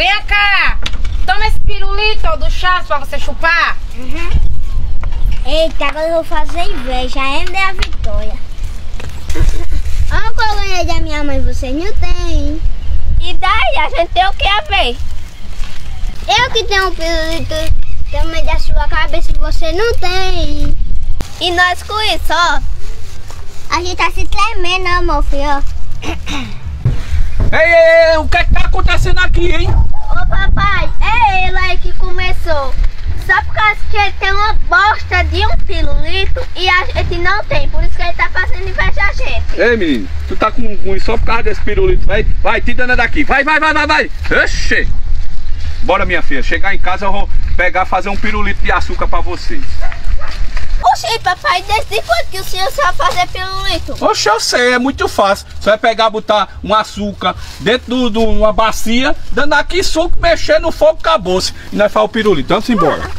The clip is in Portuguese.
Vem cá. Toma esse pirulito do chá pra você chupar. Uhum. Eita, agora eu vou fazer inveja. Ainda é a vitória. Olha eu ganhei da minha mãe, vocês não têm. E daí? A gente tem o que a ver? Eu que tenho um pirulito também da sua cabeça você não tem. E nós com isso, ó. A gente tá se tremendo, amor, filho. Ei, ei, ei, o que é que tá acontecendo aqui, hein? Ô papai, é ele aí que começou. Só por causa que ele tem uma bosta de um pirulito e a gente não tem. Por isso que ele tá fazendo inveja a gente. Ei, menino, tu tá com ruim só por causa desse pirulito. Vai, vai, te dando daqui. Vai, vai, vai, vai, vai. Oxê. Bora, minha filha. Chegar em casa eu vou pegar, fazer um pirulito de açúcar pra vocês. Oxi, papai, desde quando que o senhor sabe fazer pirulito? Oxe, eu sei, é muito fácil. Você vai pegar, botar um açúcar dentro de uma bacia, dando aqui suco, mexer no fogo, acabou-se. E nós faz o pirulito. Vamos embora.